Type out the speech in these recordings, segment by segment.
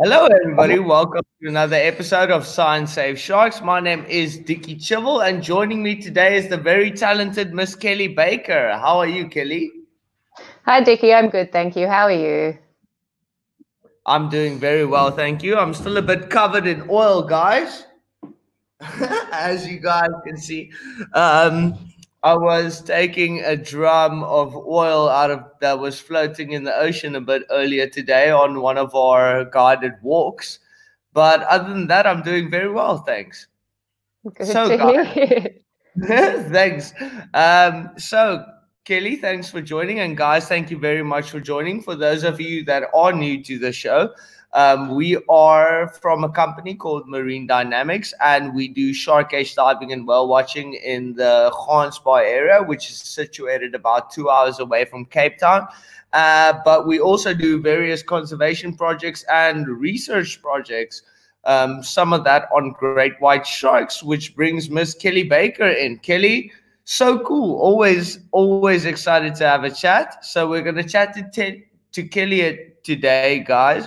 Hello, everybody. Welcome to another episode of Science Saves Sharks. My name is Dickie Chivell, and joining me today is the very talented Miss Kelly Baker. How are you, Kelly? Hi, Dickie. I'm good, thank you. How are you? I'm doing very well, thank you. I'm still a bit covered in oil, guys, as you guys can see. Um, I was taking a drum of oil out of that was floating in the ocean a bit earlier today on one of our guided walks. But other than that, I'm doing very well, thanks. Good so, thanks. Um, so, Kelly, thanks for joining. And guys, thank you very much for joining. For those of you that are new to the show, um, we are from a company called Marine Dynamics, and we do shark cage diving and whale watching in the Gansbaai area, which is situated about two hours away from Cape Town. Uh, but we also do various conservation projects and research projects. Um, some of that on great white sharks, which brings Miss Kelly Baker in. Kelly, so cool. Always, always excited to have a chat. So we're going to chat to, to Kelly today, guys.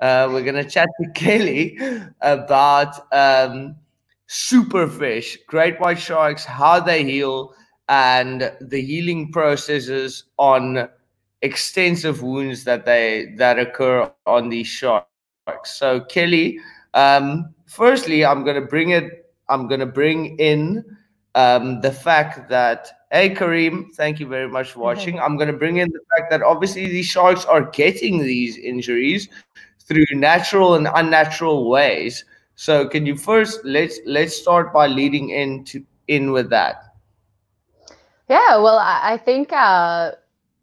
Uh, we're going to chat to Kelly about um, superfish, great white sharks, how they heal, and the healing processes on extensive wounds that they that occur on these sharks. So, Kelly, um, firstly, I'm going to bring it. I'm going to bring in um, the fact that hey Kareem, thank you very much for watching. I'm going to bring in the fact that obviously these sharks are getting these injuries through natural and unnatural ways. So can you first let's let's start by leading into in with that. Yeah, well, I think uh,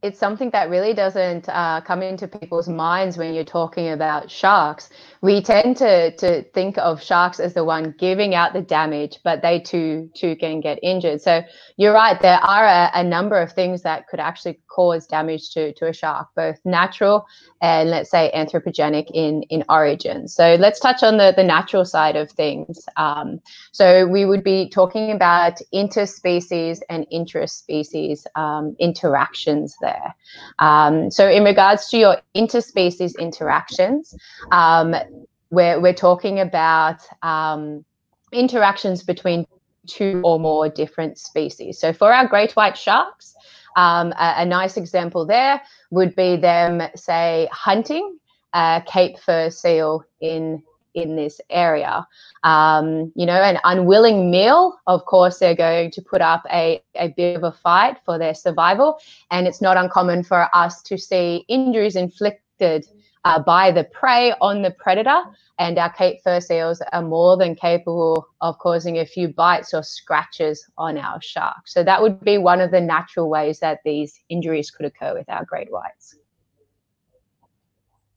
it's something that really doesn't uh, come into people's minds when you're talking about sharks. We tend to to think of sharks as the one giving out the damage, but they too too can get injured. So you're right. There are a, a number of things that could actually cause damage to to a shark, both natural and let's say anthropogenic in in origin. So let's touch on the the natural side of things. Um, so we would be talking about interspecies and intraspecies um, interactions there. Um, so in regards to your interspecies interactions, um, we're we're talking about um, interactions between two or more different species. So for our great white sharks. Um, a, a, nice example there would be them, say, hunting a Cape fur seal in in this area. Um, you know, an unwilling meal, of course, they're going to put up a, a bit of a fight for their survival. And it's not uncommon for us to see injuries inflicted uh, by the prey on the predator. And our Cape fur seals are more than capable of causing a few bites or scratches on our shark. So that would be one of the natural ways that these injuries could occur with our great whites.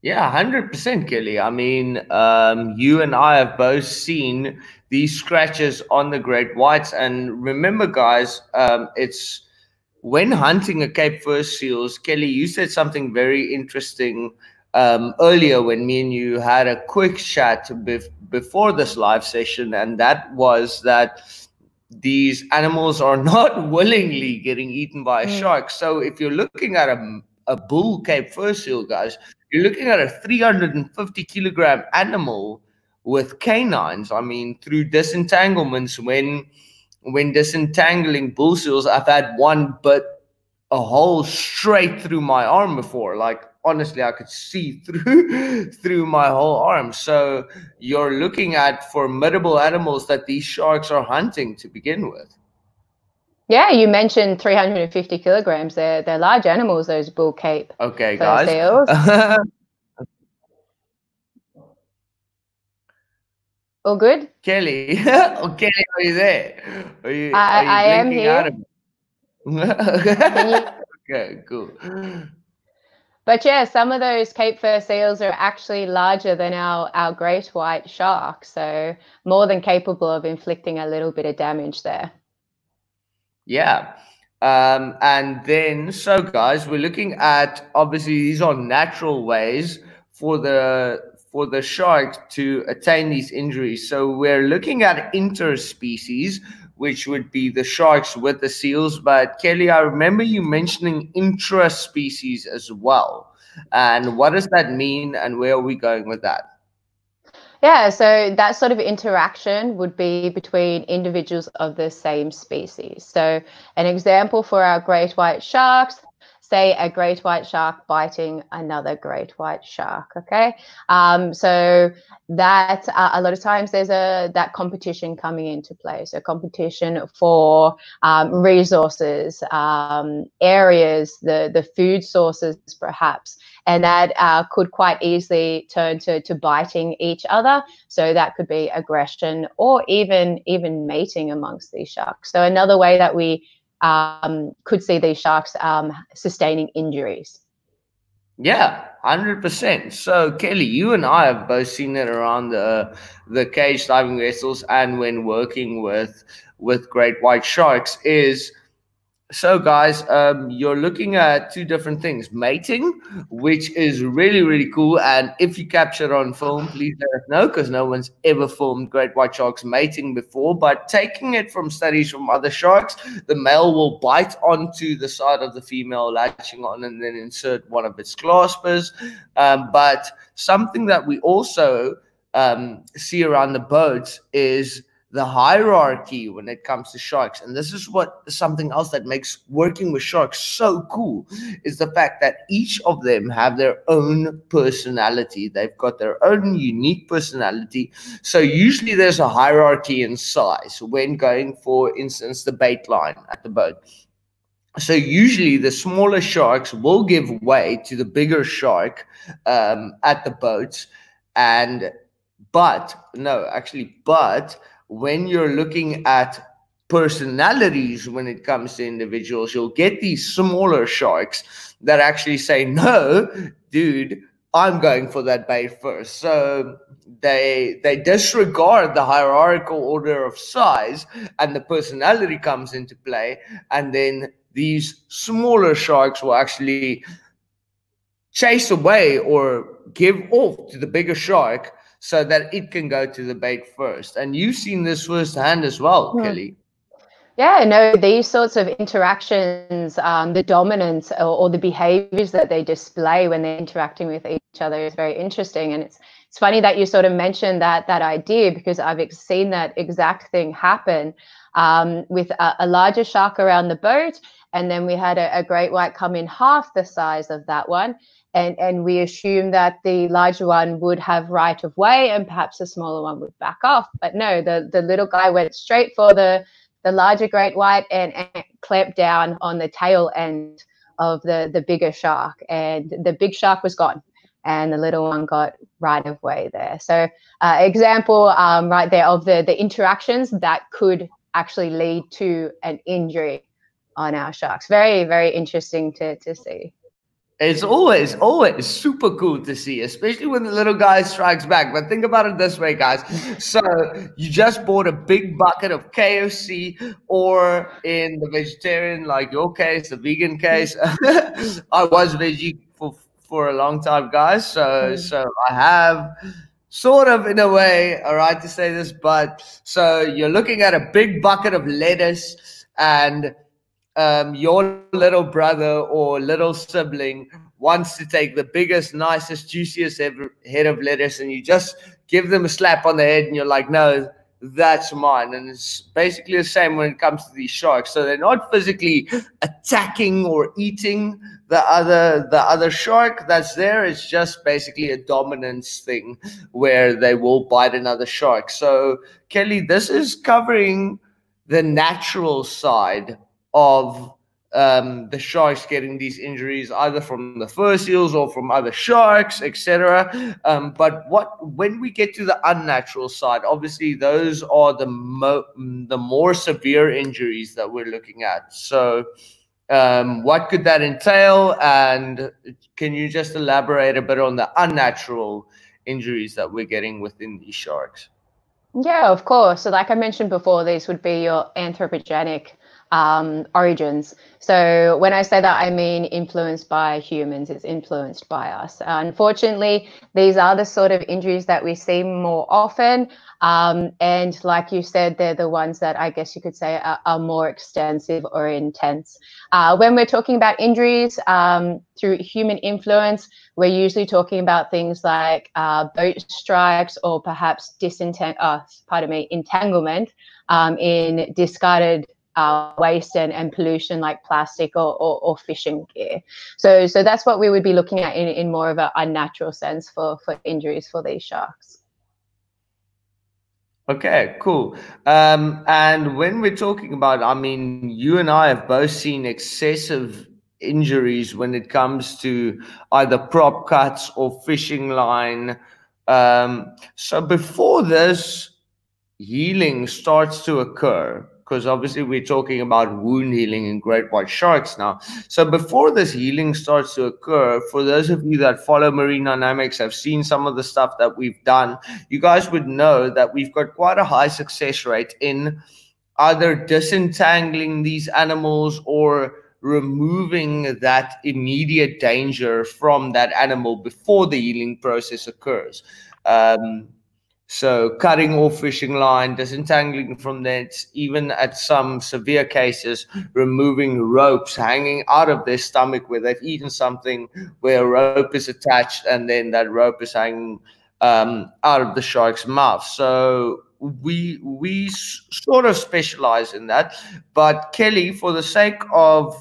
Yeah, 100% Kelly. I mean, um, you and I have both seen these scratches on the great whites. And remember, guys, um, it's when hunting a Cape fur seals, Kelly, you said something very interesting um, earlier when me and you had a quick chat bef- before this live session, and that was that these animals are not willingly getting eaten by a mm. shark. So if you're looking at a, a bull Cape fur seal, guys, you're looking at a 350 kilogram animal with canines. I mean, through disentanglements, when when disentangling bull seals, I've had one bit a hole straight through my arm before. Like honestly I could see through through my whole arm. So you're looking at formidable animals that these sharks are hunting to begin with. Yeah, you mentioned 350 kilograms. They're they're large animals. Those bull cape. Okay, guys. All good, Kelly. oh, Kelly, are you there? Are you? I, are you I am here. okay, cool. But yeah, some of those Cape fur seals are actually larger than our, our great white shark. So more than capable of inflicting a little bit of damage there. Yeah. Um, and then, so guys, we're looking at obviously these are natural ways for the for the shark to attain these injuries. So we're looking at interspecies, which would be the sharks with the seals. But Kelly, I remember you mentioning intra-species as well. And what does that mean, and where are we going with that? Yeah, so that sort of interaction would be between individuals of the same species. So, an example for our great white sharks say a great white shark biting another great white shark okay um, so that uh, a lot of times there's a that competition coming into play so competition for um, resources um, areas the the food sources perhaps and that uh, could quite easily turn to, to biting each other so that could be aggression or even even mating amongst these sharks so another way that we um, could see these sharks um, sustaining injuries. Yeah, hundred percent. So Kelly, you and I have both seen it around the the cage diving vessels and when working with with great white sharks is so, guys, um, you're looking at two different things mating, which is really, really cool. And if you capture on film, please let us know because no one's ever filmed great white sharks mating before. But taking it from studies from other sharks, the male will bite onto the side of the female, latching on, and then insert one of its claspers. Um, but something that we also um, see around the boats is the hierarchy when it comes to sharks. And this is what something else that makes working with sharks so cool is the fact that each of them have their own personality. They've got their own unique personality. So usually there's a hierarchy in size when going for instance the bait line at the boat. So usually the smaller sharks will give way to the bigger shark um, at the boat. And but no actually but when you're looking at personalities when it comes to individuals, you'll get these smaller sharks that actually say, No, dude, I'm going for that bait first. So they they disregard the hierarchical order of size and the personality comes into play. And then these smaller sharks will actually chase away or give off to the bigger shark so that it can go to the bait first. And you've seen this firsthand as well, hmm. Kelly. Yeah, no, these sorts of interactions, um, the dominance or, or, the behaviors that they display when they're interacting with each other is very interesting. And it's it's funny that you sort of mentioned that that idea because I've seen that exact thing happen um, with a, a, larger shark around the boat, and then we had a, a great white come in half the size of that one, and and we assume that the larger one would have right of way and perhaps the smaller one would back off. But no the the little guy went straight for the the larger great white and, and clamped down on the tail end of the the bigger shark and the big shark was gone and the little one got right of way there so uh, example um, right there of the the interactions that could actually lead to an injury on our sharks very very interesting to to see it's always, always super cool to see, especially when the little guy strikes back. But think about it this way, guys. So you just bought a big bucket of KFC, or in the vegetarian, like your case, the vegan case. I was veggie for a long time, guys. So mm. so I have sort of in a way, all right, to say this, but so you're looking at a big bucket of lettuce and um, your little brother or little sibling wants to take the biggest, nicest, juiciest ever head of lettuce, and you just give them a slap on the head, and you're like, no, that's mine. And it's basically the same when it comes to these sharks. So they're not physically attacking or eating the other the other shark that's there is just basically a dominance thing where they will bite another shark. So Kelly, this is covering the natural side of um, the sharks getting these injuries either from the fur seals or from other sharks, etc. Um, but what when we get to the unnatural side, obviously those are the mo- the more severe injuries that we're looking at. So, um, what could that entail? And can you just elaborate a bit on the unnatural injuries that we're getting within these sharks? Yeah, of course. So, like I mentioned before, these would be your anthropogenic um, origins. So when I say that, I mean influenced by humans, it's influenced by us. Uh, unfortunately, these are the sort of injuries that we see more often. Um, and like you said, they're the ones that I guess you could say are, are more extensive or intense. Uh, when we're talking about injuries um, through human influence, we're usually talking about things like uh, boat strikes or perhaps disentang- uh, pardon me, entanglement um, in discarded uh, waste and, and pollution like plastic or, or, or, fishing gear. So, so that's what we would be looking at in, in more of a unnatural sense for, for injuries for these sharks. Okay, cool. Um, and when we're talking about, I mean, you and I have both seen excessive injuries when it comes to either prop cuts or fishing line. Um, so before this healing starts to occur, because obviously we're talking about wound healing in great white sharks now. So before this healing starts to occur, for those of you that follow marine dynamics, have seen some of the stuff that we've done, you guys would know that we've got quite a high success rate in either disentangling these animals or removing that immediate danger from that animal before the healing process occurs. Um, so cutting off fishing line, disentangling from nets, even at some severe cases, removing ropes hanging out of their stomach where they've eaten something, where a rope is attached, and then that rope is hanging um, out of the shark's mouth. So we we sort of specialize in that. But Kelly, for the sake of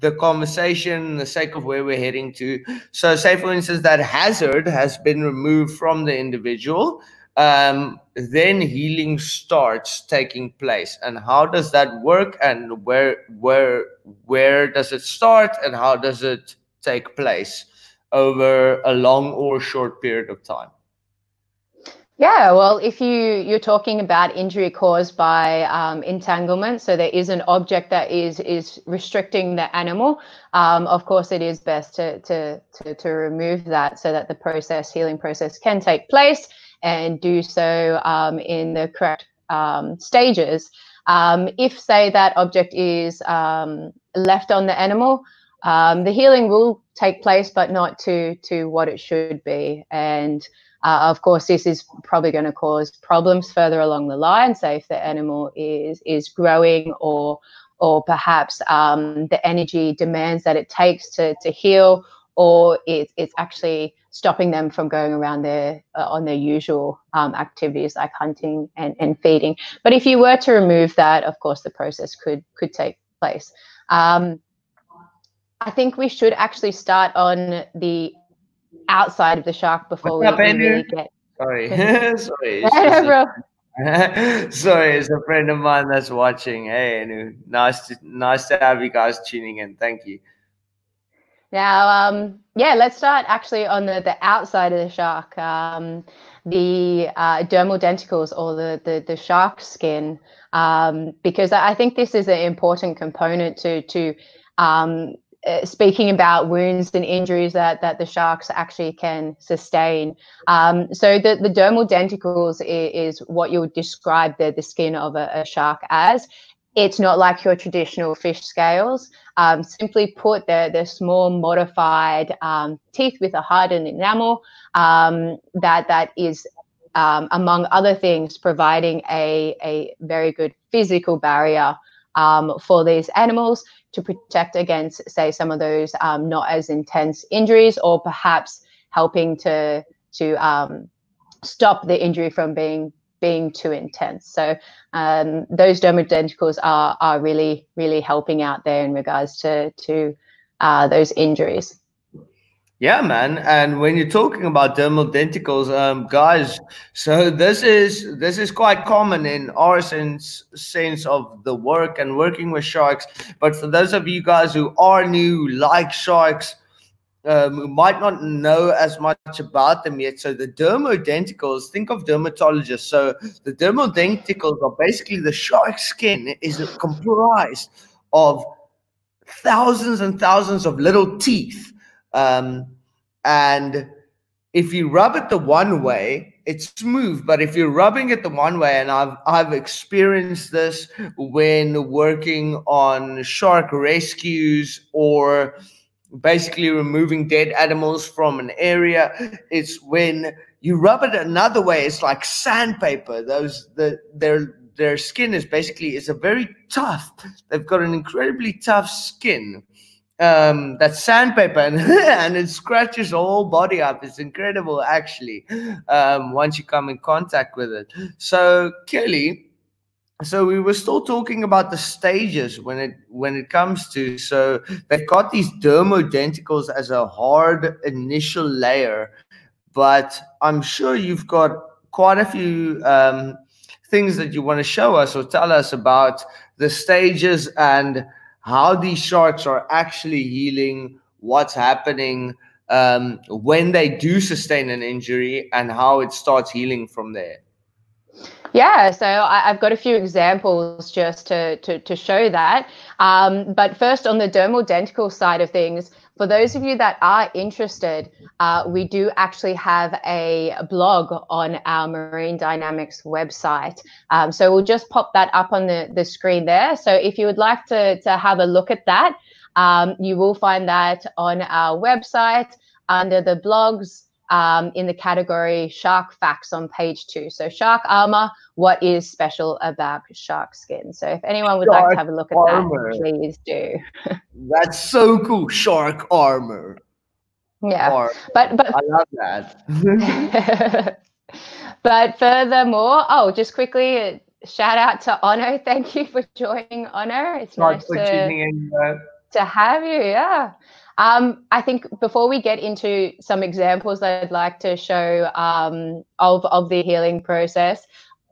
the conversation, the sake of where we're heading to. So, say for instance, that hazard has been removed from the individual um, then healing starts taking place. And how does that work? And where where where does it start? And how does it take place over a long or short period of time? Yeah, well, if you you're talking about injury caused by um, entanglement, so there is an object that is is restricting the animal. Um, of course, it is best to, to to to remove that so that the process healing process can take place and do so um, in the correct um, stages. Um, if, say, that object is um, left on the animal, um, the healing will take place, but not to to what it should be. And uh, of course, this is probably going to cause problems further along the line. Say, if the animal is is growing or or perhaps um, the energy demands that it takes to to heal, or it, it's actually stopping them from going around their uh, on their usual um, activities like hunting and, and feeding. But if you were to remove that, of course, the process could could take place. Um, I think we should actually start on the outside of the shark before we, really get. Sorry, sorry. Sorry, it's a friend of mine that's watching. Hey, nice to nice to have you guys tuning in. Thank you. Now, um, yeah, let's start actually on the, the outside of the shark, um, the uh, dermal denticles or the, the, the shark skin, um, because I think this is an important component to, to um, uh, speaking about wounds and injuries that, that the sharks actually can sustain. Um, so the, the dermal denticles is, is, what you would describe the, the skin of a, a shark as. It's not like your traditional fish scales. Um, simply put, they're, they're small modified um, teeth with a hardened enamel um, that that is, um, among other things, providing a, a very good physical barrier um, for these animals to protect against, say, some of those um, not as intense injuries, or perhaps helping to to stop the injury from being being too intense. So um, those dermal denticles are are really really helping out there in regards to to uh, those injuries. Yeah, man. And when you're talking about dermal denticles, um, guys, so this is this is quite common in our sense sense of the work and working with sharks. But for those of you guys who are new, like sharks, um, might not know as much about them yet. So the dermal denticles, think of dermatologists. So the dermal denticles are basically the shark skin is comprised of thousands and thousands of little teeth. Um, and if you rub it the one way, it's smooth, but if you're rubbing it the one way, and I've I've experienced this when working on shark rescues or basically removing dead animals from an area. It's when you rub it another way, it's like sandpaper. Those the their their skin is basically is a very tough. They've got an incredibly tough skin um that's sandpaper and, and it scratches the whole body up it's incredible actually um once you come in contact with it so kelly so we were still talking about the stages when it when it comes to so they've got these dermal denticles as a hard initial layer but i'm sure you've got quite a few um things that you want to show us or tell us about the stages and how these sharks are actually healing, what's happening um, when they do sustain an injury, and how it starts healing from there. Yeah, so I, have got a few examples just to, to, to show that. Um, but first, on the dermal denticle side of things, for those of you that are interested, uh, we do actually have a blog on our Marine Dynamics website. Um, so we'll just pop that up on the, the screen there. So if you would like to, to have a look at that, um, you will find that on our website under the blogs um, in the category Shark Facts on page two. So, shark armor, what is special about shark skin? So, if anyone would shark like to have a look at armor. that, please do. That's so cool. Shark armor. Yeah. Armor. But, but I love that. but furthermore, oh, just quickly, shout out to Ono. Thank you for joining, Ono. It's nice to, uh... to have you. Yeah. Um, I think before we get into some examples that I'd like to show um, of, of the healing process,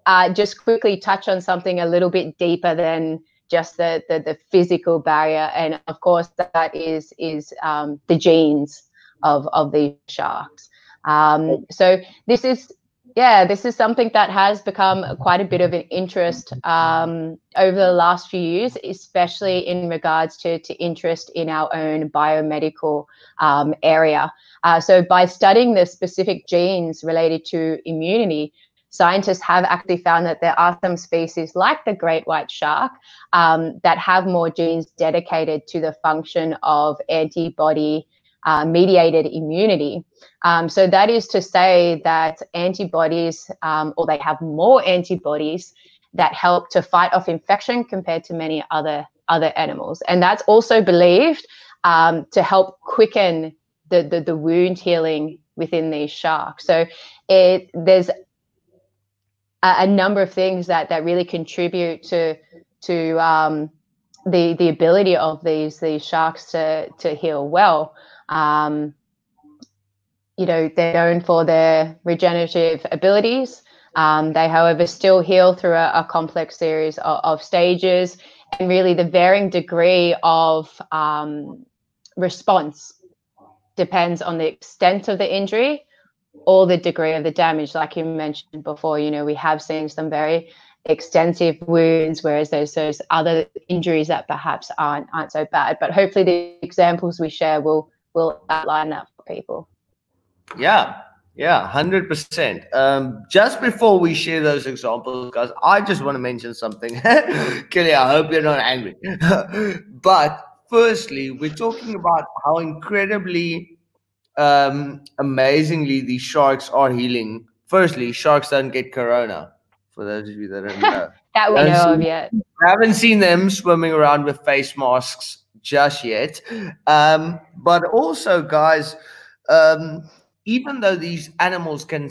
uh, just quickly touch on something a little bit deeper than just the, the, the physical barrier. And of course, that is, is um, the genes of, of these sharks. Um, so this is yeah, this is something that has become quite a bit of an interest um, over the last few years, especially in regards to, to interest in our own biomedical um, area. Uh, so, by studying the specific genes related to immunity, scientists have actually found that there are some species like the great white shark um, that have more genes dedicated to the function of antibody uh, mediated immunity. Um, so that is to say that antibodies, um, or they have more antibodies that help to fight off infection compared to many other other animals, and that's also believed um, to help quicken the, the, the wound healing within these sharks. So it there's a, a, number of things that that really contribute to to um, the the ability of these these sharks to to heal well. Um, you know, they're known for their regenerative abilities. Um, they, however, still heal through a, a complex series of, of, stages, and really the varying degree of um, response depends on the extent of the injury or the degree of the damage. Like you mentioned before, you know, we have seen some very extensive wounds, whereas there's those other injuries that perhaps aren't aren't so bad. But hopefully, the examples we share will will outline that for people. Yeah, yeah, hundred um, percent. Just before we share those examples, guys, I just want to mention something. Kelly, I hope you're not angry. but firstly, we're talking about how incredibly um, amazingly these sharks are healing. Firstly, sharks don't get corona. For those of you that don't know, that we know of yet. I haven't seen them swimming around with face masks just yet. Um, but also, guys, um, even though these animals can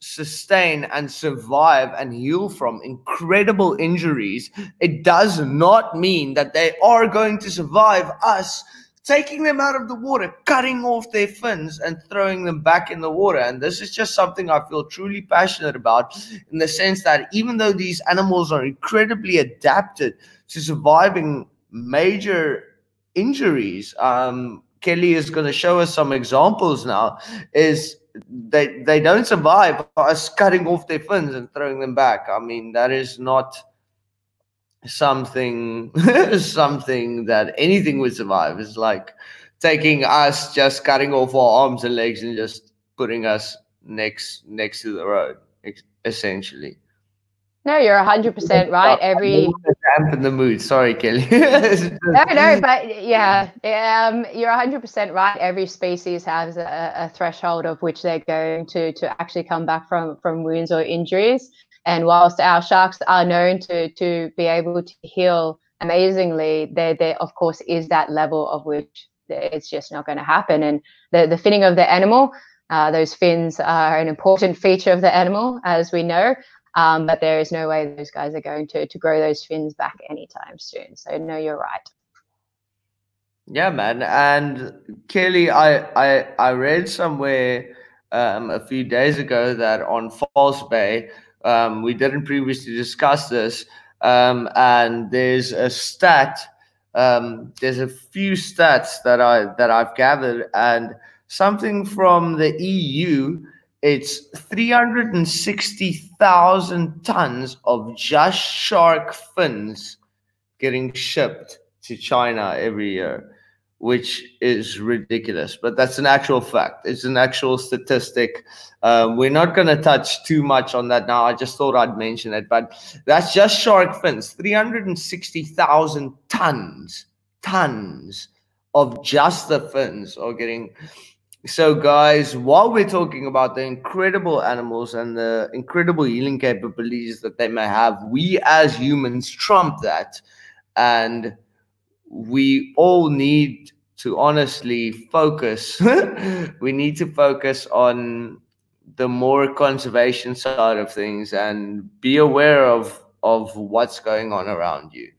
sustain and survive and heal from incredible injuries, it does not mean that they are going to survive us taking them out of the water, cutting off their fins, and throwing them back in the water. And this is just something I feel truly passionate about in the sense that even though these animals are incredibly adapted to surviving major injuries. Um, Kelly is going to show us some examples now. Is they they don't survive us cutting off their fins and throwing them back. I mean that is not something something that anything would survive. It's like taking us just cutting off our arms and legs and just putting us next next to the road, essentially. No, you're 100% right. Every dampen the mood. Sorry, Kelly. no, no, but yeah, um, you're 100% right. Every species has a, a, threshold of which they're going to to actually come back from from wounds or injuries. And whilst our sharks are known to to be able to heal amazingly, there there of course is that level of which it's just not going to happen. And the the finning of the animal. Uh, those fins are an important feature of the animal, as we know. Um, but there is no way those guys are going to to grow those fins back anytime soon. So no, you're right. Yeah, man. And Kelly, I I I read somewhere um, a few days ago that on False Bay, um, we didn't previously discuss this, um, and there's a stat. Um, there's a few stats that I that I've gathered, and something from the EU it's 360,000 tons of just shark fins getting shipped to China every year, which is ridiculous. But that's an actual fact. It's an actual statistic. Um, we're not going to touch too much on that now. I just thought I'd mention it. But that's just shark fins 360,000 tons, tons of just the fins are getting so, guys, while we're talking about the incredible animals and the incredible healing capabilities that they may have, we as humans trump that. And we all need to honestly focus. we need to focus on the more conservation side of things and be aware of, of what's going on around you.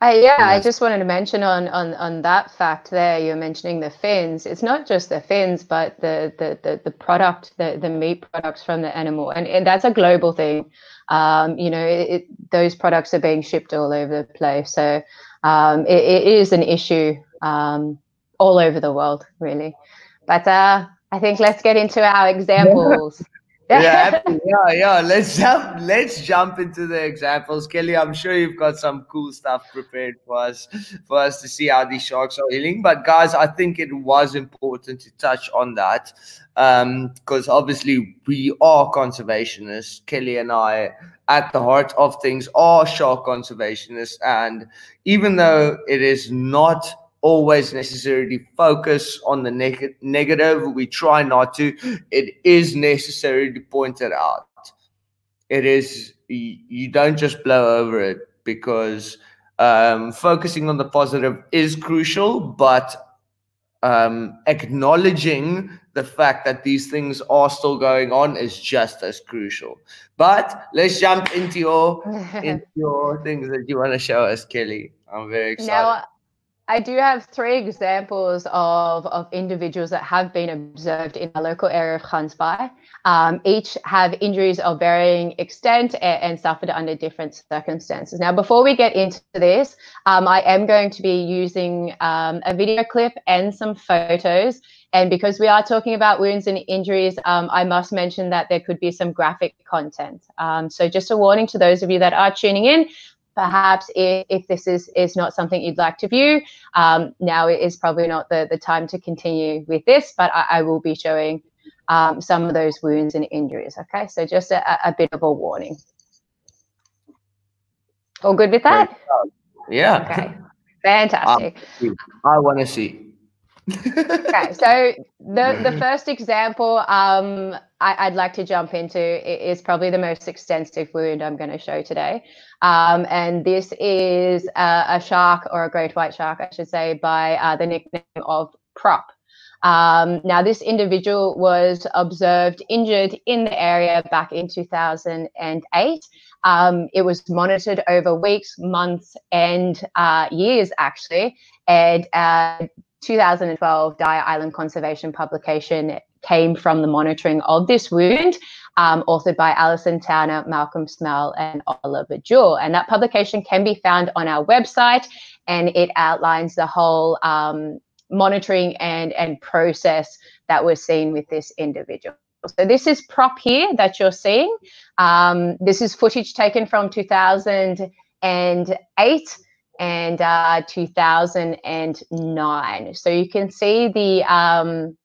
Uh, yeah, I just wanted to mention on on on that fact there. You're mentioning the fins. It's not just the fins, but the the the, the product, the the meat products from the animal, and, and that's a global thing. Um, you know, it, it, those products are being shipped all over the place, so um, it, it is an issue um, all over the world, really. But uh, I think let's get into our examples yeah, yeah, yeah. Let's jump. Let's jump into the examples, Kelly. I'm sure you've got some cool stuff prepared for us, for us to see how these sharks are healing. But guys, I think it was important to touch on that because um, obviously we are conservationists. Kelly and I, at the heart of things, are shark conservationists, and even though it is not always necessarily focus on the neg- negative. We try not to. It is necessary to point it out. It is, you don't just blow over it because um, focusing on the positive is crucial, but um, acknowledging the fact that these things are still going on is just as crucial. But let's jump into your into your things that you want to show us, Kelly. I'm very excited. Now, I do have three examples of, of individuals that have been observed in the local area of Gansbaai. Um, each have injuries of varying extent and, and, suffered under different circumstances. Now, before we get into this, um, I am going to be using um, a video clip and some photos. And because we are talking about wounds and injuries, um, I must mention that there could be some graphic content. Um, so, just a warning to those of you that are tuning in perhaps if, if, this is, is not something you'd like to view, um, now is probably not the, the time to continue with this, but I, I will be showing um, some of those wounds and injuries. Okay, so just a, a bit of a warning. All good with that? Yeah. Okay, fantastic. Um, I want to see okay, so the the first example um, I, would like to jump into is probably the most extensive wound I'm going to show today, um, and this is a, a, shark or a great white shark, I should say, by uh, the nickname of Prop. Um, now, this individual was observed injured in the area back in 2008. Um, it was monitored over weeks, months, and uh, years, actually. And uh, 2012 Dyer Island Conservation publication came from the monitoring of this wound, um, authored by Alison Towner, Malcolm Smale, and Oliver Jewell. And that publication can be found on our website, and it outlines the whole um, monitoring and, and process that was seen with this individual. So this is prop here that you're seeing. Um, this is footage taken from 2008 and uh, 2009. So you can see the um,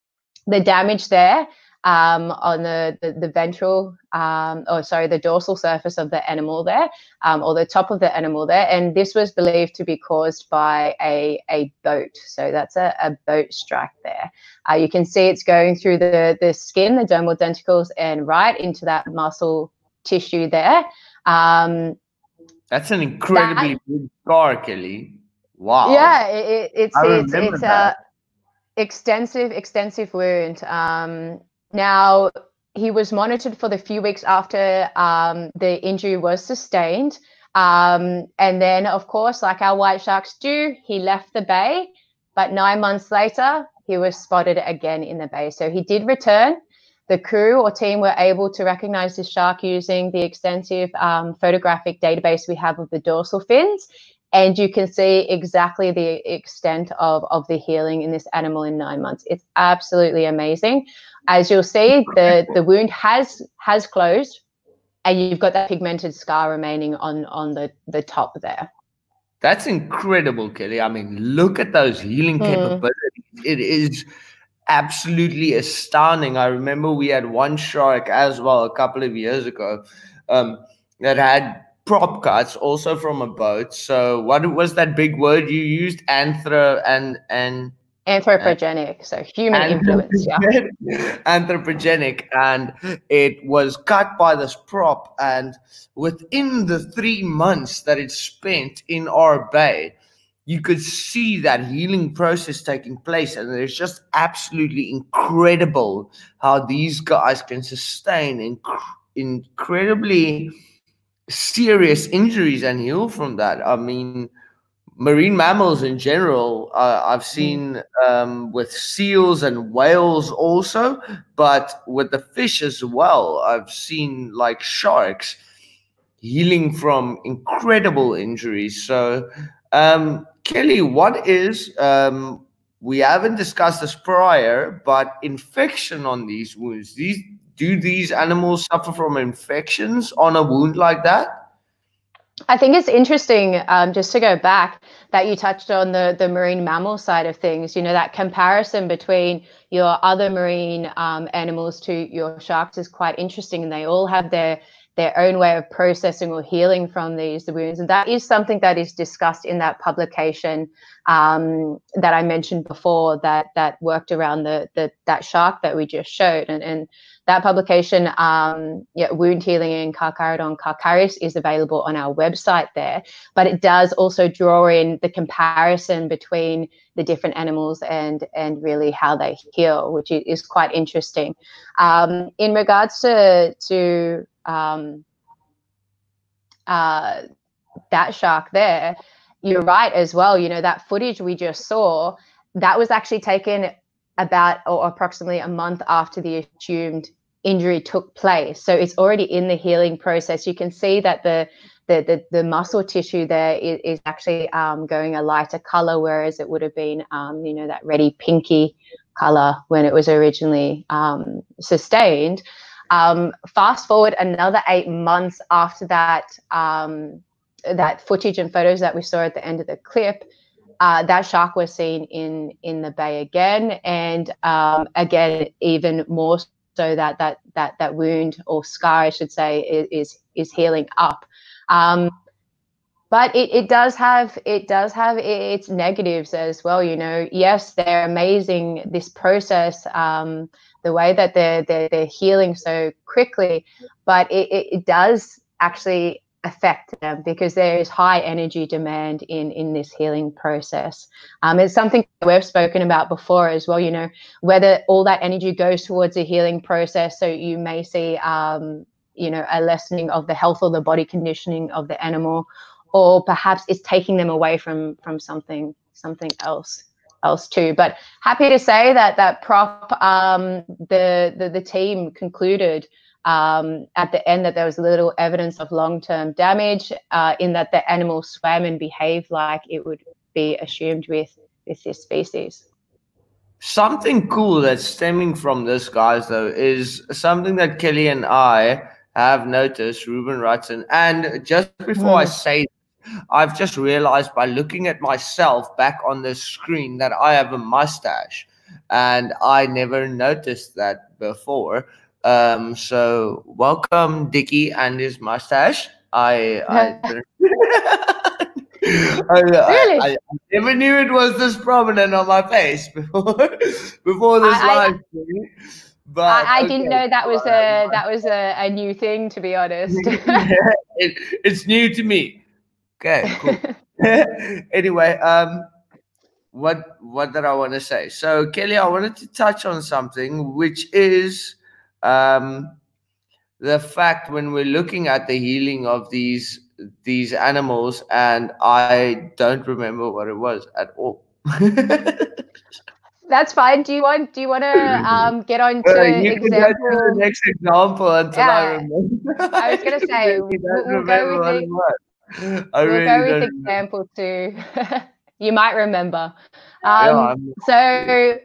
the damage there. um, on the, the, the ventral, um, or sorry, the dorsal surface of the animal there, um, or the top of the animal there. And this was believed to be caused by a, a boat. So that's a, a boat strike there. Uh, you can see it's going through the, the skin, the dermal denticles, and right into that muscle tissue there. Um, that's an incredibly that, big scar, Kelly. Wow. Yeah, it, it's it's it's a extensive extensive wound. Um, now he was monitored for the few weeks after um, the injury was sustained. Um, and then, of course, like our white sharks do, he left the bay. But nine months later, he was spotted again in the bay. So he did return. The crew or team were able to recognize the shark using the extensive um, photographic database we have of the dorsal fins. And you can see exactly the extent of, of the healing in this animal in nine months. It's absolutely amazing. As you'll see, the, the wound has has closed and you've got that pigmented scar remaining on, on the, the top there. That's incredible, Kelly. I mean, look at those healing mm. capabilities. It is absolutely astounding. I remember we had one shark as well a couple of years ago um, that had prop cuts also from a boat. So what was that big word you used? Anthro and and anthropogenic so human influence yeah anthropogenic and it was cut by this prop and within the three months that it spent in our bay you could see that healing process taking place and it's just absolutely incredible how these guys can sustain inc- incredibly serious injuries and heal from that. I mean marine mammals in general uh, i've seen um, with seals and whales also but with the fish as well i've seen like sharks healing from incredible injuries. So um, Kelly, what is um, we haven't discussed this prior, but infection on these wounds. These do these animals suffer from infections on a wound like that? I think it's interesting, um, just to go back, that you touched on the the marine mammal side of things. You know that comparison between your other marine um, animals to your sharks is quite interesting, and they all have their their own way of processing or healing from these wounds. And that is something that is discussed in that publication um, that I mentioned before that that worked around the, the that shark that we just showed. And, and that publication, um, yeah, Wound Healing in Carcharodon carcharias, is available on our website there. But it does also draw in the comparison between the different animals and and really how they heal, which is quite interesting. Um, in regards to to um, uh, that shark there, you're right as well. You know, that footage we just saw, that was actually taken about or approximately a month after the assumed injury took place. So it's already in the healing process. You can see that the the, the, the muscle tissue there is, is actually um, going a lighter color, whereas it would have been, um, you know, that ready pinky color when it was originally um, sustained. Um, fast forward another eight months after that, um, that footage and photos that we saw at the end of the clip, uh, that shark was seen in in the bay again, and um, again even more so that that that that wound or scar, I should say, is is, healing up. Um, but it, it does have it does have its negatives as well you know yes they're amazing this process um, the way that they're, they're they're healing so quickly but it, it does actually affect them because there is high energy demand in in this healing process um, it's something we've spoken about before as well you know whether all that energy goes towards a healing process so you may see um, you know a lessening of the health or the body conditioning of the animal or perhaps it's taking them away from from something something else else too. But happy to say that that prop um, the, the the team concluded um, at the end that there was little evidence of long term damage uh, in that the animal swam and behaved like it would be assumed with with this species. Something cool that's stemming from this, guys, though, is something that Kelly and I have noticed, Ruben Rutson. And just before mm. I say I've just realized by looking at myself back on the screen that I have a mustache. And I never noticed that before. Um, so welcome, Dickie and his mustache. I, I, I, Really? I, I never knew it was this prominent on my face before before this live stream. But I, I didn't know that was a that was a, a new thing, to be honest. it, it's new to me. Okay, cool. anyway, um, what what did I want to say? So Kelly, I wanted to touch on something, which is um, the fact when we're looking at the healing of these these animals, and I don't remember what it was at all. That's fine. Do you want do you want to um, get on to Uh, you can go to the example? next example until I Yeah, remember. I was gonna say, You we'll- we'll go with the- it. I we'll really go with example two. you might remember. Yeah, Um, I'm- So,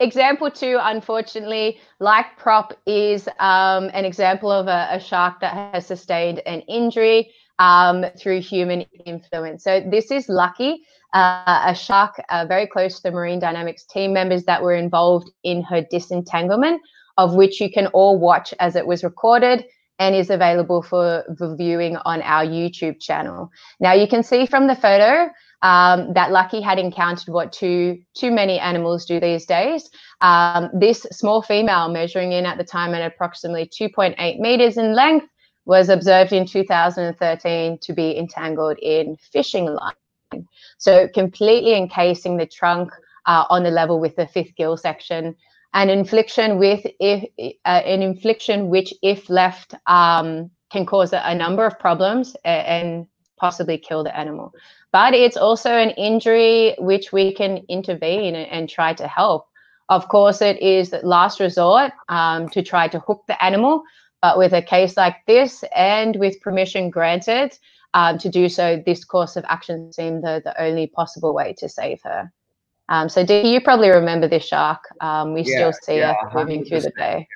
example two, unfortunately, like prop, is um, an example of a, a shark that has sustained an injury um, through human influence. So, this is Lucky, uh, a shark uh, very close to the Marine Dynamics team members that were involved in her disentanglement, of which you can all watch as it was recorded and is available for, for viewing on our YouTube channel. Now, you can see from the photo um, that Lucky had encountered what too too many animals do these days. Um, this small female, measuring in at the time at approximately 2.8 meters in length, was observed in 2013 to be entangled in fishing line. So completely encasing the trunk uh, on the level with the fifth gill section. An infliction with if uh, an infliction which, if left, um, can cause a, a number of problems and, and possibly kill the animal but it's also an injury which we can intervene and, and try to help. Of course, it is the last resort um, to try to hook the animal, but with a case like this and with permission granted um, to do so, this course of action seemed the, the only possible way to save her. Um, so, Dee, you probably remember this shark. Um, we Yeah, still see yeah, her moving through the bay.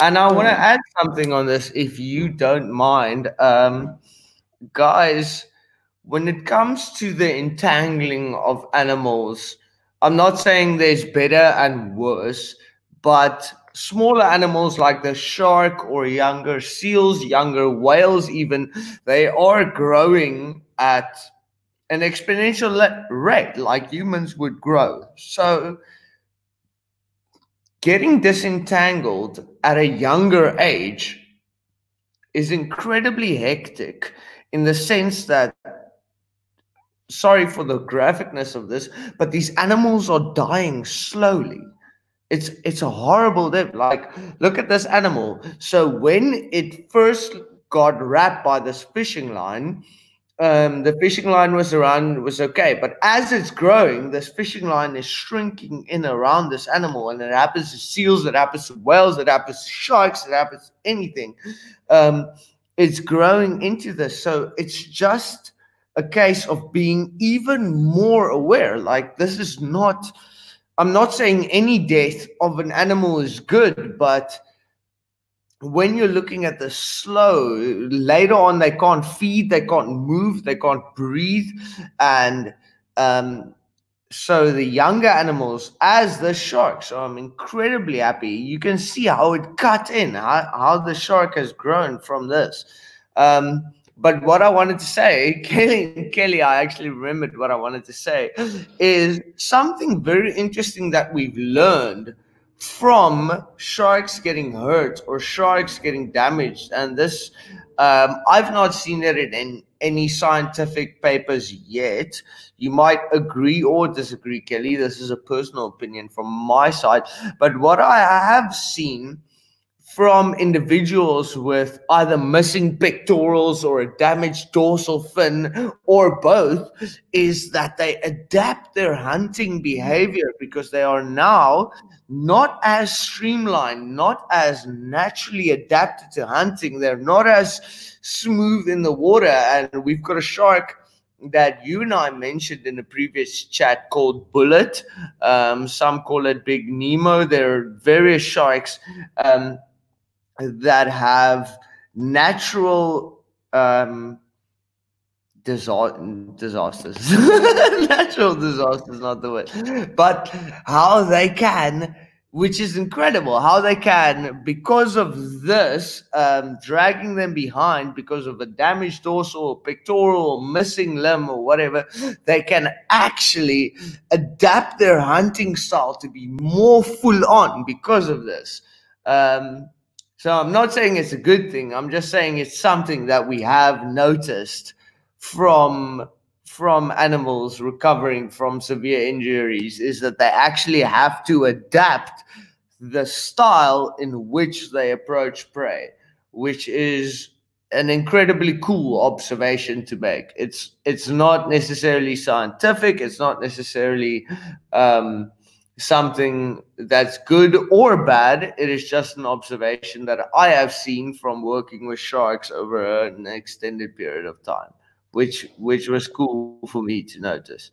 And I want to Mm. add something on this, if you don't mind. Um, guys, when it comes to the entangling of animals, I'm not saying there's better and worse, but smaller animals like the shark or younger seals, younger whales, even, they are growing at an exponential rate like humans would grow. So, getting disentangled at a younger age is incredibly hectic in the sense that sorry for the graphicness of this but these animals are dying slowly. It's it's a horrible death like look at this animal. So when it first got wrapped by this fishing line um, the fishing line was around was okay. But as it's growing this fishing line is shrinking in around this animal and it happens to seals it happens to whales it happens to sharks it happens to anything. Um, it's growing into this. So it's just a case of being even more aware like this is not i'm not saying any death of an animal is good but when you're looking at the slow later on they can't feed they can't move they can't breathe and um, so the younger animals as the shark so i'm incredibly happy. You can see how it cut in how, how the shark has grown from this. Um, but what i wanted to say kelly kelly i actually remembered what i wanted to say is something very interesting that we've learned from sharks getting hurt or sharks getting damaged. And this um, i've not seen it in any scientific papers yet. You might agree or disagree kelly. This is a personal opinion from my side. But what i have seen from individuals with either missing pectorals or a damaged dorsal fin or both is that they adapt their hunting behavior because they are now not as streamlined, not as naturally adapted to hunting. They're not as smooth in the water. And we've got a shark that you and I mentioned in the previous chat called Bullet. Um, some call it Big Nemo. There are various sharks um, that have natural um, disa- disasters. natural disasters, not the word, but how they can which is incredible how they can, because of this, um, dragging them behind because of a damaged dorsal, pectoral, missing limb, or whatever, they can actually adapt their hunting style to be more full on because of this. Um, so I'm not saying it's a good thing. I'm just saying it's something that we have noticed from from animals recovering from severe injuries is that they actually have to adapt the style in which they approach prey, which is an incredibly cool observation to make. It's it's not necessarily scientific. It's not necessarily um, something that's good or bad. It is just an observation that I have seen from working with sharks over an extended period of time, which which was cool for me to notice.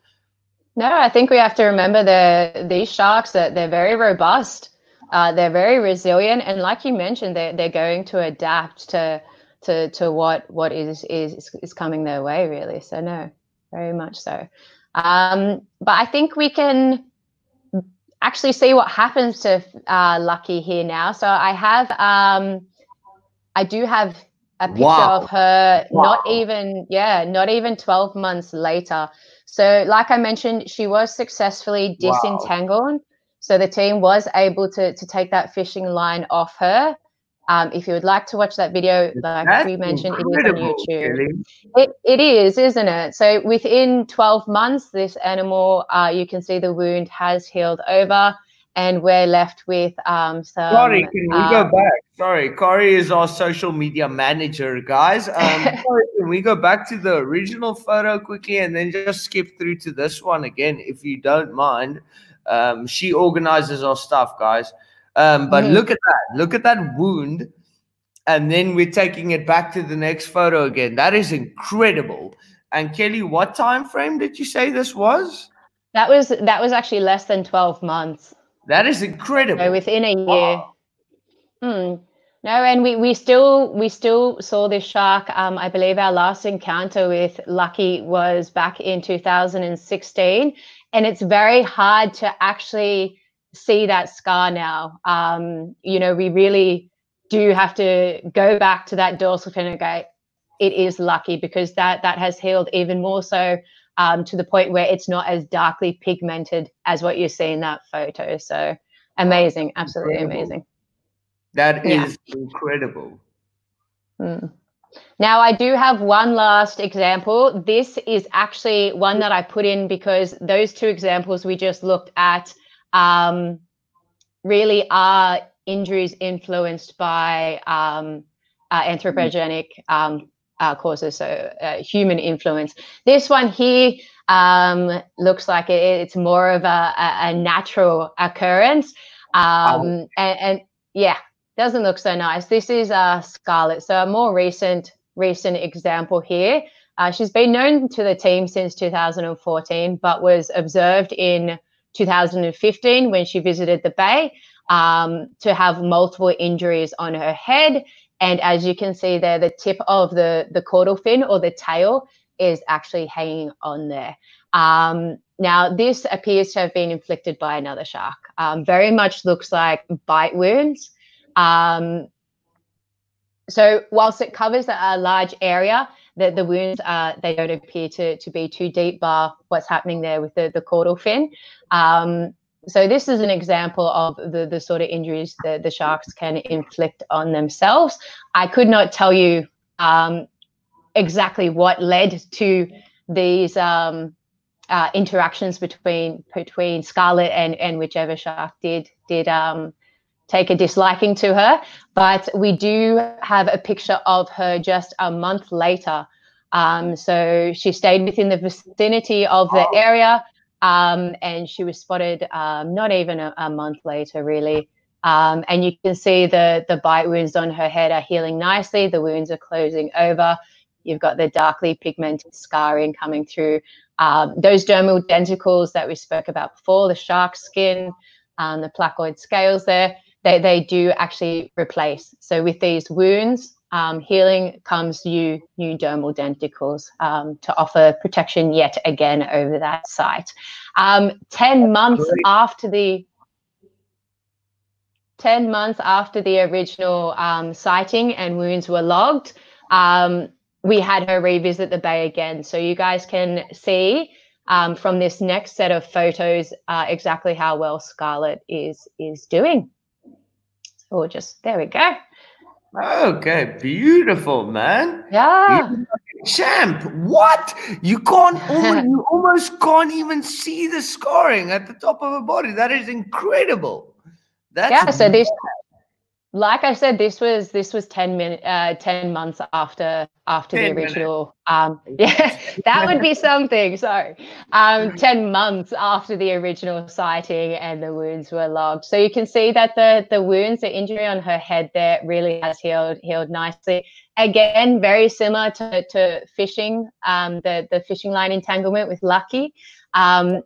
No, I think we have to remember that these sharks that they're very robust. Uh, they're very resilient, and like you mentioned, they're they're going to adapt to to to what what is is is coming their way, really. So no, very much so. Um, but I think we can actually see what happens to uh, Lucky here now. So I have um, I do have a picture wow. of her wow. not even yeah not even 12 months later so like i mentioned she was successfully disentangled wow. So the team was able to to take that fishing line off her. Um, if you would like to watch that video, like That's we mentioned, it is on YouTube. It, it is, isn't it? So within 12 months, this animal, uh, you can see the wound has healed over, and we're left with um, some. Sorry, can we go um, back? Sorry, Corey is our social media manager, guys. Um, sorry, can we go back to the original photo quickly and then just skip through to this one again, if you don't mind? Um, she organizes our stuff, guys. Um, but mm. look at that. Look at that wound. And then we're taking it back to the next photo again. That is incredible. And Kelly, what time frame did you say this was? That was that was actually less than 12 months. That is incredible. So within a year. Wow. Hmm. No, and we, we still we still saw this shark. Um, I believe our last encounter with Lucky was back in 2016, and it's very hard to actually see that scar now. Um, you know, we really do have to go back to that dorsal fin it is lucky because that that has healed even more so um, to the point where it's not as darkly pigmented as what you see in that photo. So amazing, absolutely incredible. amazing. That is yeah. incredible. Mm. Now, I do have one last example. This is actually one that I put in because those two examples we just looked at um, really are injuries influenced by um, uh, anthropogenic um, uh, causes, so uh, human influence. This one here um, looks like it, it's more of a, a natural occurrence. Um, oh. and, and yeah, doesn't look so nice. This is uh, Scarlet, so a more recent recent example here. Uh, she's been known to the team since 2014, but was observed in 2015 when she visited the bay um, to have multiple injuries on her head. And as you can see there, the tip of the, the caudal fin or the tail is actually hanging on there. Um, now, this appears to have been inflicted by another shark. Um, very much looks like bite wounds. Um, so whilst it covers a large area, the, the wounds uh, they don't appear to, to be too deep bar what's happening there with the, the caudal fin. Um, so this is an example of the, the sort of injuries that the sharks can inflict on themselves. I could not tell you um, exactly what led to these um, uh, interactions between between Scarlet and, and whichever shark did did um, take a disliking to her. But we do have a picture of her just a month later. Um, so she stayed within the vicinity of the area um, and she was spotted um, not even a, a, month later, really. Um, and you can see the, the bite wounds on her head are healing nicely. The wounds are closing over. You've got the darkly pigmented scarring coming through. Um, those dermal denticles that we spoke about before, the shark skin, um, the placoid scales there, they, they do actually replace. So with these wounds, um, healing comes new new dermal denticles um, to offer protection yet again over that site. Um, Ten months Great. after the 10 months after the original um, sighting and wounds were logged, um, we had her revisit the bay again. So you guys can see um, from this next set of photos uh, exactly how well Scarlett is is doing. Just there we go. Okay, beautiful, man. Yeah. Champ, what? You can't almost, you almost can't even see the scoring at the top of her body. That is incredible. That's yeah, so this like I said, this was this was ten minute, uh, ten months after after the original. Um, yeah, that would be something. Sorry, um, ten months after the original sighting and the wounds were logged. So you can see that the the wounds, the injury on her head there, really has healed healed nicely. Again, very similar to to fishing, um, the the fishing line entanglement with Lucky. Um,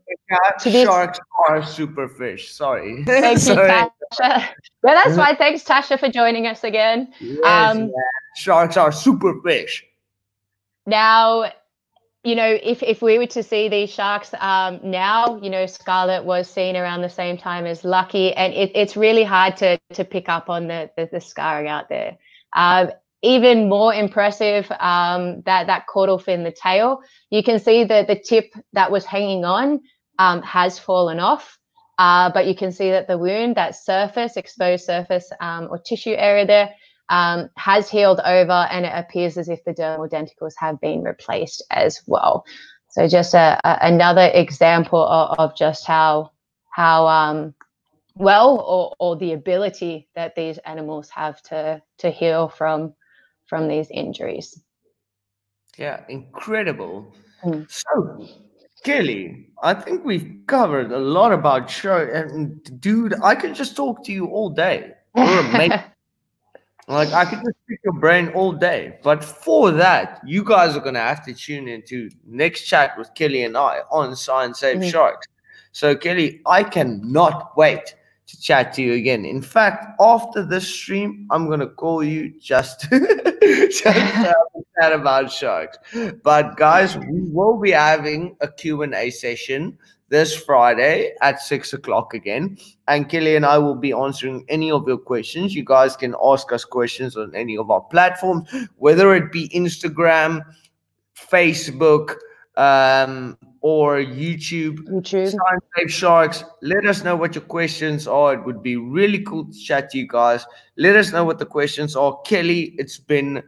to sharks are super fish. Sorry. Thank Sorry. you, Tasha. Well, that's why. Thanks, Tasha, for joining us again. Yes, um, sharks are super fish. Now, you know, if, if we were to see these sharks um, now, you know, Scarlett was seen around the same time as Lucky, and it, it's really hard to to pick up on the the, the scarring out there. Um, even more impressive um, that that caudal fin, the tail. You can see that the tip that was hanging on um, has fallen off, uh, but you can see that the wound, that surface, exposed surface um, or tissue area there, um, has healed over, and it appears as if the dermal denticles have been replaced as well. So just a, a, another example of, of, just how how um, well or, or the ability that these animals have to to heal from from these injuries. Yeah, incredible. Mm. So, Kelly, I think we've covered a lot about show. And dude, I could just talk to you all day. like I could just pick your brain all day. But for that, you guys are gonna have to tune into next chat with Kelly and I on Science Save mm-hmm. Sharks. So Kelly, I cannot wait to chat to you again. In fact, after this stream, I'm gonna call you just, to chat about sharks. But guys, we will be having a Q&A session this Friday at six o'clock again. And Kelly and I will be answering any of your questions. You guys can ask us questions on any of our platforms, whether it be Instagram, Facebook, um, or YouTube. YouTube. Save Sharks. Let us know what your questions are. It would be really cool to chat to you guys. Let us know what the questions are. Kelly, it's been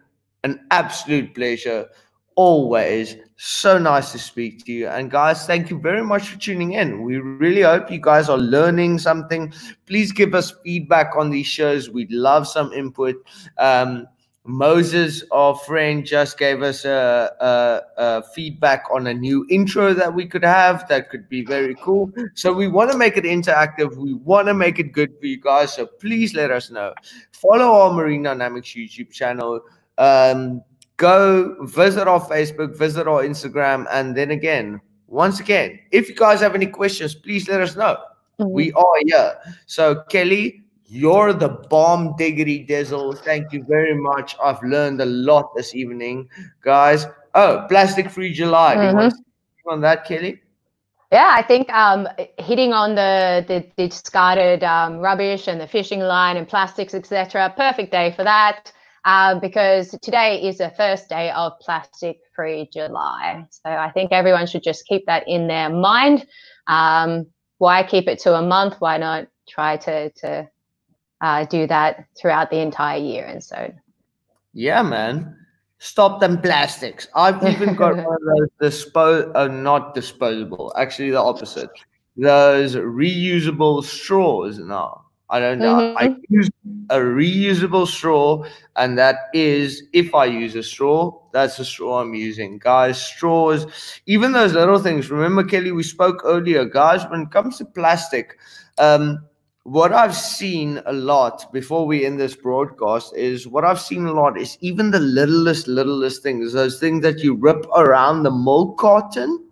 an absolute pleasure. Always so nice to speak to you. And guys, thank you very much for tuning in. We really hope you guys are learning something. Please give us feedback on these shows. We'd love some input. Um, Moses, our friend, just gave us a, a, a, feedback on a new intro that we could have that could be very cool. So we want to make it interactive. We want to make it good for you guys. So please let us know. Follow our Marine Dynamics YouTube channel. Um, go visit our Facebook, visit our Instagram, and then again, once again, if you guys have any questions, please let us know. Mm-hmm. We are here. So Kelly, you're the bomb diggity dizzle. Thank you very much. I've learned a lot this evening, guys. Oh, plastic free July. Mm-hmm. on that, Kelly? Yeah, I think um, hitting on the, the, the discarded um, rubbish and the fishing line and plastics, etc. Perfect day for that uh, because today is the first day of plastic free July. So I think everyone should just keep that in their mind. Um, why keep it to a month? Why not try to to uh, do that throughout the entire year. And so, yeah, man, stop them plastics. I've even got one of those disposable, uh, not disposable, actually the opposite. Those reusable straws now. I don't know. Mm-hmm. I use a reusable straw, and that is if I use a straw, that's the straw I'm using. Guys, straws, even those little things. Remember, Kelly, we spoke earlier, guys, when it comes to plastic, um, what I've seen a lot before we end this broadcast is what I've seen a lot is even the littlest, littlest things, those things that you rip around the milk carton,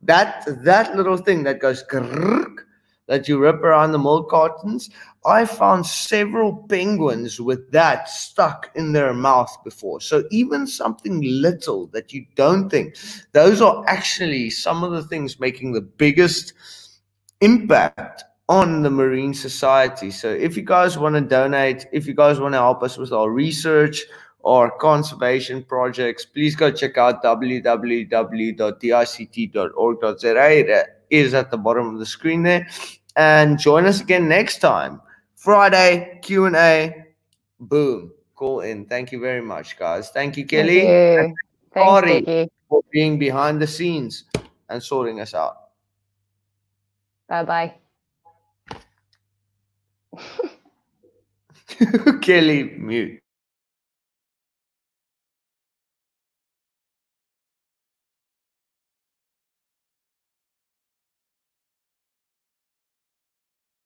that that little thing that goes that you rip around the milk cartons. I found several penguins with that stuck in their mouth before. So even something little that you don't think, those are actually some of the things making the biggest impact on the Marine Society. So if you guys want to donate, if you guys want to help us with our research or conservation projects, please go check out www.dict.org.za. It is at the bottom of the screen there. And join us again next time. Friday Q&A. Boom. Call in. Thank you very much, guys. Thank you, Kelly. Thank you. Thanks, Dickie. for being behind the scenes and sorting us out. Bye bye. Kelly, mute.